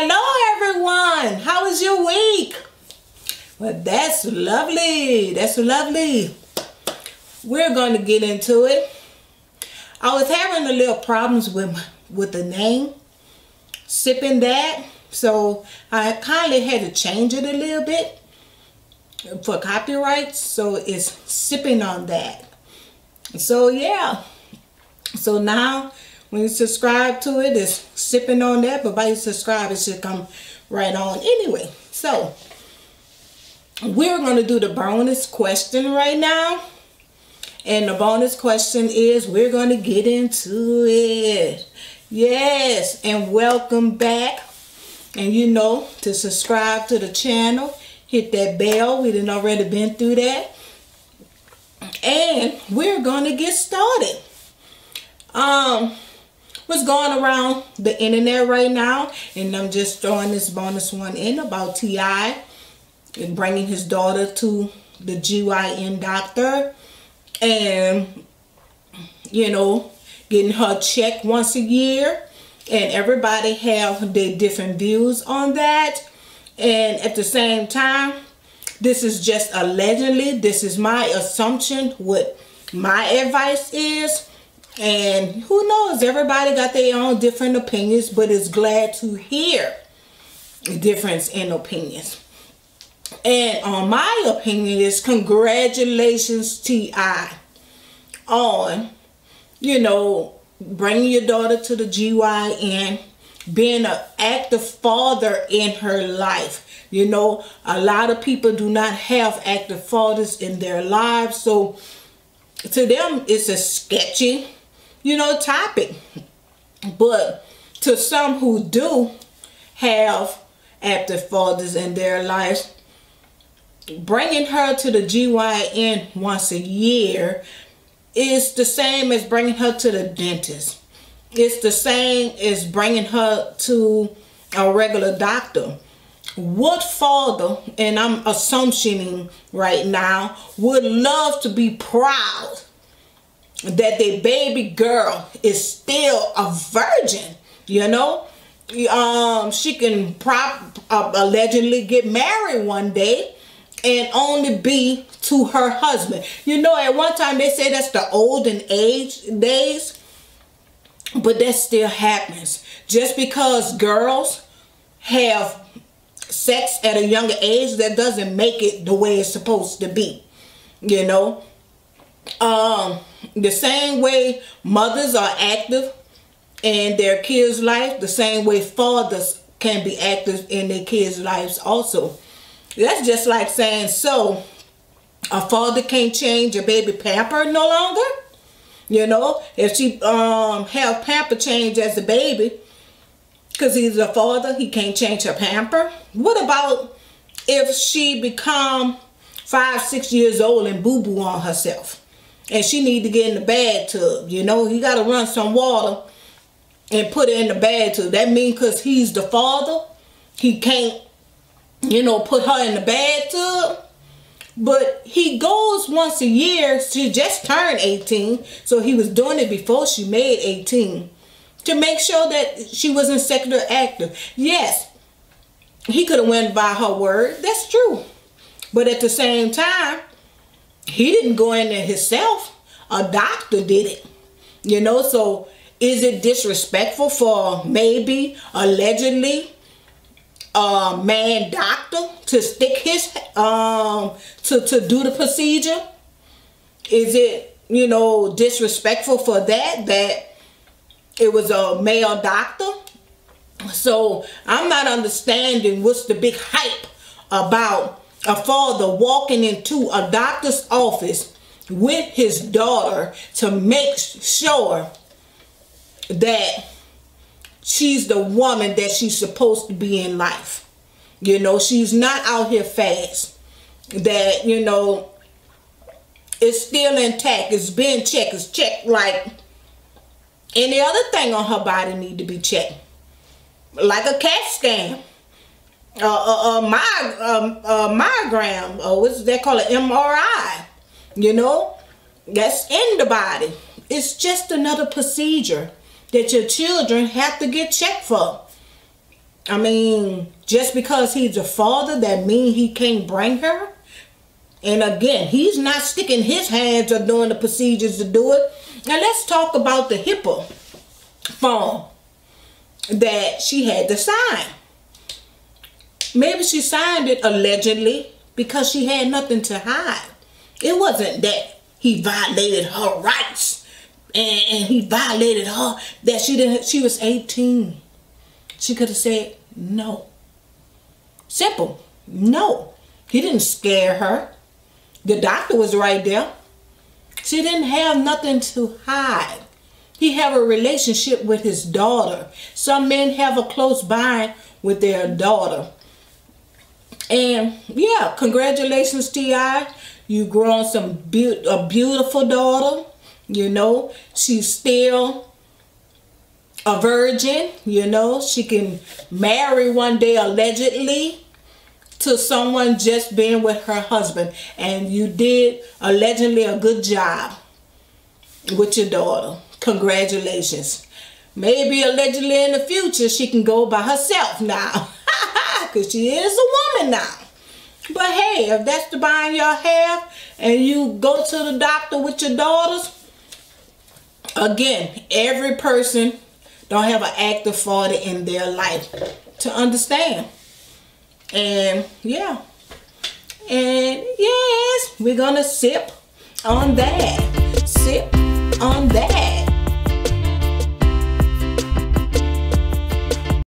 Hello everyone, how was your week? Well, that's lovely, that's lovely. We're going to get into it. I was having a little problems with, with the name, sipping that. So I kind of had to change it a little bit for copyright. So it's sipping on that. So yeah. So now when you subscribe to it, it's sipping on that. But by you subscribe, it should come right on anyway. So we're going to do the bonus question right now. And the bonus question is we're going to get into it. Yes, and welcome back. And you know to subscribe to the channel, hit that bell. We done already been through that. And we're going to get started. Um, what's going around the internet right now, and I'm just throwing this bonus one in about T.I. and bringing his daughter to the GYN doctor and you know getting her checked once a year and everybody have their different views on that and at the same time this is just allegedly this is my assumption what my advice is and who knows everybody got their own different opinions but it's glad to hear difference in opinions and on my opinion is congratulations T.I. on, you know, bringing your daughter to the GYN, being an active father in her life. You know, a lot of people do not have active fathers in their lives. So to them, it's a sketchy, you know, topic. But to some who do have active fathers in their lives, bringing her to the GYN once a year is the same as bringing her to the dentist. It's the same as bringing her to a regular doctor. What father, and I'm assuming right now, would love to be proud that their baby girl is still a virgin, you know? Um, she can prop uh, allegedly get married one day and only be to her husband. You know, at one time they say that's the olden age days, but that still happens. Just because girls have sex at a younger age, that doesn't make it the way it's supposed to be. You know, um, the same way mothers are active in their kids' life, the same way fathers can be active in their kids' lives also. That's just like saying, so a father can't change a baby pamper no longer. You know, if she um have pamper change as a baby, because he's a father, he can't change her pamper. What about if she become five, six years old and boo-boo on herself? And she need to get in the bathtub, you know? He got to run some water and put it in the bathtub. That means because he's the father, he can't you know, put her in the bathtub. But he goes once a year. She just turned 18. So he was doing it before she made 18. To make sure that she wasn't sexually active. Yes, he could have went by her word. That's true. But at the same time, he didn't go in there himself. A doctor did it. You know, so is it disrespectful for maybe, allegedly, a man doctor to stick his um to to do the procedure? Is it you know disrespectful for that that it was a male doctor? So I'm not understanding what's the big hype about a father walking into a doctor's office with his daughter to make sure that she's the woman that she's supposed to be in life. You know, she's not out here fast. That, you know, it's still intact. It's been checked. It's checked like any other thing on her body need to be checked. Like a CAT scan. Uh, uh, uh, my, um, uh, myogram, or what's that called, an MRI, you know, that's in the body. It's just another procedure that your children have to get checked for. I mean, just because he's a father, that mean he can't bring her? And again, he's not sticking his hands or doing the procedures to do it. Now let's talk about the HIPAA form that she had to sign. Maybe she signed it allegedly because she had nothing to hide. It wasn't that he violated her rights and, and he violated her that she didn't she was 18. She could have said no. Simple. No. He didn't scare her. The doctor was right there. She didn't have nothing to hide. He have a relationship with his daughter. Some men have a close bond with their daughter. And yeah, congratulations, T.I. You grown some be a beautiful daughter. You know, she's still a virgin. You know, she can marry one day allegedly to someone just being with her husband. And you did allegedly a good job with your daughter. Congratulations. Maybe allegedly in the future she can go by herself now. Because she is a woman now. But hey, if that's the bond y'all have and you go to the doctor with your daughters, again, every person don't have an active father in their life to understand. And yeah. And yes, we're going to sip on that. Sip on that.